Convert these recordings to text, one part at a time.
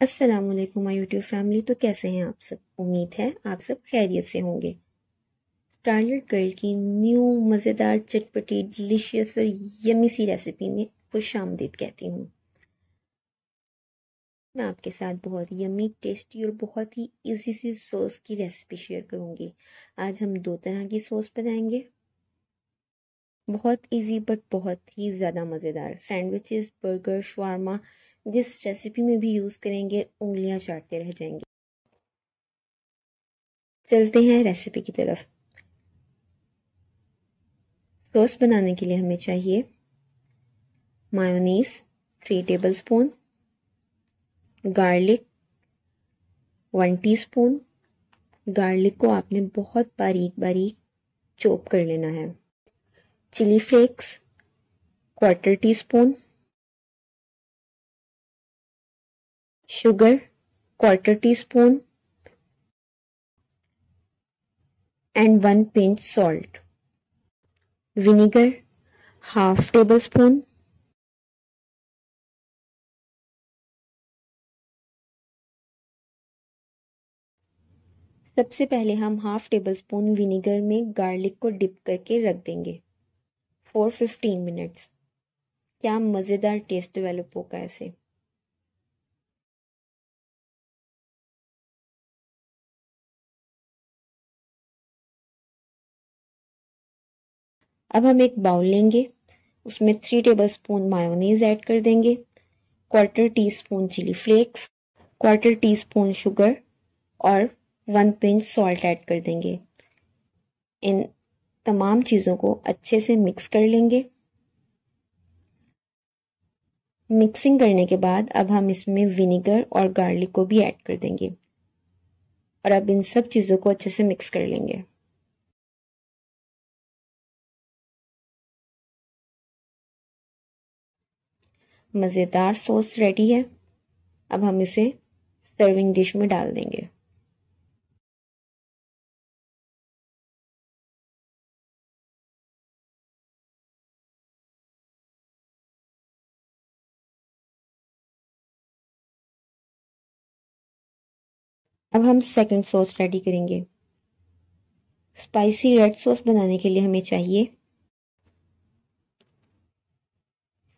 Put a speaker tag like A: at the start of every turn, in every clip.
A: वालेकुम my YouTube family. तो कैसे हैं आप सब? उम्मीद है आप सब खैरियत से होंगे। स्टारलेट गर्ल की न्यू मज़ेदार, चटपटी डिलीशियस और यमी सी रेसिपी में खुश आमदीद कहती हूँ। मैं आपके साथ बहुत यमी टेस्टी और बहुत ही इजी सी सॉस की रेसिपी शेयर करूँगी। आज हम दो तरह की सॉस बनाएँगे। बहुत इजी बट बहुत ही ज़्यादा मज़ेदार। सैंडविचेस बर्गर शवारमा जिस रेसिपी में भी यूज़ करेंगे, उंगलियाँ चाटते रह जाएँगे। चलते हैं रेसिपी की तरफ़। सॉस बनाने के लिए हमें चाहिए mayonnaise three tablespoon garlic one teaspoon garlic को आपने बहुत बारीक बारीक चॉप कर लेना है। Chili flakes quarter teaspoon sugar quarter teaspoon and one pinch salt vinegar half tablespoon सबसे पहले हम हाफ़ टेबल स्पून विनेगर में गार्लिक को डिप करके रख देंगे। फॉर फिफ्टीन मिनट्स क्या मज़ेदार टेस्ट डेवलप होगा ऐसे? अब हम एक बाउल लेंगे। उसमें three tablespoon mayonnaise add कर देंगे। Quarter teaspoon chili flakes quarter teaspoon sugar और वन पिंच सॉल्ट ऐड कर देंगे। इन तमाम चीज़ों को अच्छे से मिक्स कर लेंगे। मिक्सिंग करने के बाद अब हम इसमें विनेगर और गार्लिक को भी ऐड कर देंगे। और अब इन सब चीज़ों को अच्छे से मिक्स कर लेंगे। मज़ेदार सॉस रेडी है। अब हम इसे सर्विंग डिश में डाल देंगे। अब हम सेकंड सॉस रेडी करेंगे। स्पाइसी रेड सॉस बनाने के लिए हमें चाहिए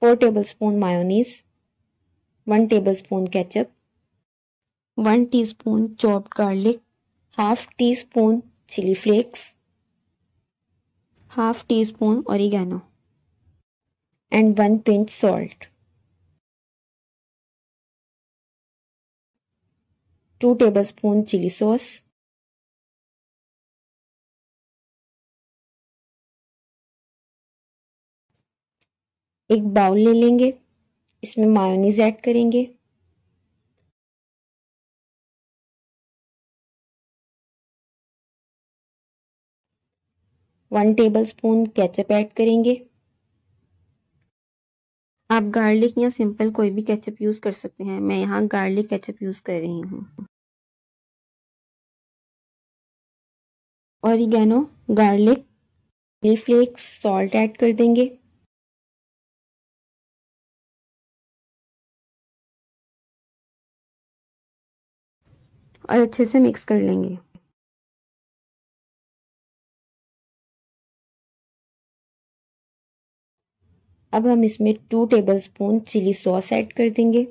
A: four tablespoon mayonnaise one tablespoon ketchup one teaspoon chopped garlic half teaspoon chili flakes half teaspoon oregano and one pinch salt two tablespoon chili sauce एक bowl ले लेंगे, इसमें मायोनीज ऐड करेंगे। One tablespoon ketchup add करेंगे। आप garlic या simple कोई भी केचप यूज़ कर सकते हैं। मैं यहाँ गार्लिक केचप यूज़ कर रही हूँ। और गार्लिक फ्लेक्स सॉल्ट ऐड कर देंगे। और अच्छे से मिक्स कर लेंगे। अब हम इसमें two tablespoon chili sauce add कर देंगे।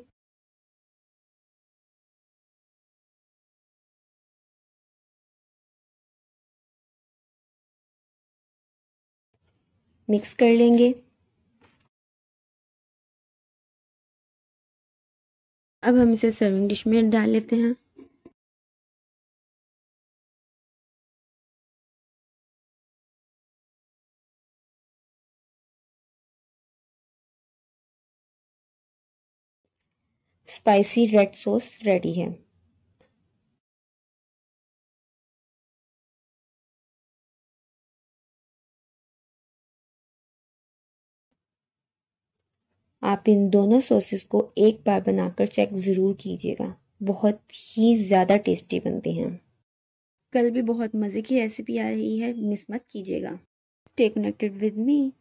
A: मिक्स कर लेंगे। अब हम इसे सर्विंग डिश में डाल लेते हैं। स्पाइसी रेड सॉस रेडी है। आप इन दोनों सॉसेस को एक बार बनाकर चेक ज़रूर कीजिएगा। बहुत ही ज़्यादा टेस्टी बनते हैं। कल भी बहुत मज़े की रेसिपी आ रही है मिस मत कीजिएगा। Stay connected with me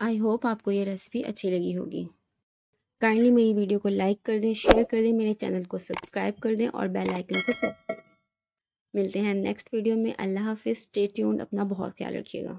A: I hope आपको ये रेसिपी अच्छी लगी होगी। काइंडली मेरी वीडियो को लाइक कर दें शेयर कर दें, मेरे चैनल को सब्सक्राइब कर दें और बेल आइकन को प्रेस मिलते हैं नेक्स्ट वीडियो में। अल्लाह हाफिज़। स्टे ट्यून्ड अपना बहुत ख्याल रखिएगा।